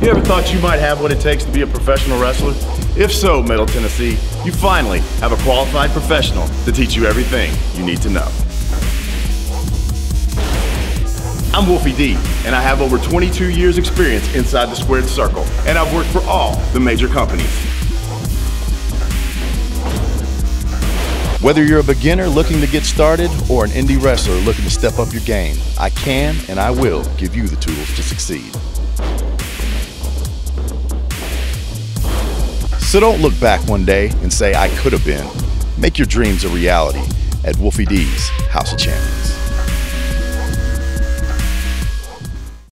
You ever thought you might have what it takes to be a professional wrestler? If so, Middle Tennessee, you finally have a qualified professional to teach you everything you need to know. I'm Wolfie D, and I have over 22 years experience inside the squared circle, and I've worked for all the major companies. Whether you're a beginner looking to get started or an indie wrestler looking to step up your game, I can and I will give you the tools to succeed. So don't look back one day and say, I could have been. Make your dreams a reality at Wolfie D's House of Champions.